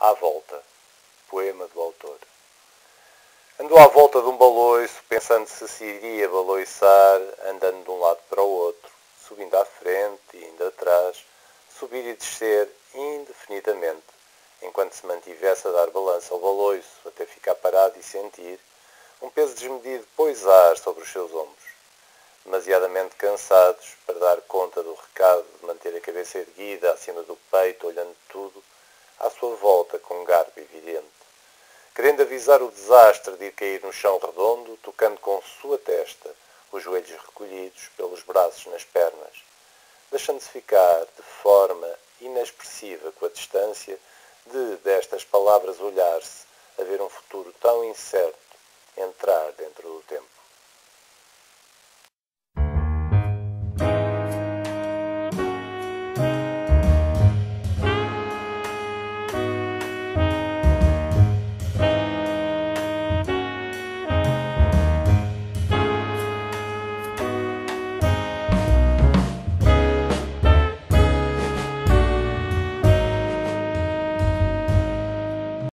À volta. Poema do autor. Andou à volta de um baloiço, pensando se se iria baloiçar, andando de um lado para o outro, subindo à frente e indo atrás, subir e descer indefinidamente, enquanto se mantivesse a dar balança ao baloiço, até ficar parado e sentir um peso desmedido poisar sobre os seus ombros, demasiadamente cansados para dar conta do recado de manter a cabeça erguida acima do peito, olhando tudo à sua volta com garbo evidente, querendo avisar o desastre de ir cair no chão redondo, tocando com sua testa os joelhos recolhidos pelos braços nas pernas, deixando-se ficar de forma inexpressiva com a distância de destas palavras olhar-se a ver um futuro tão incerto entrar dentro.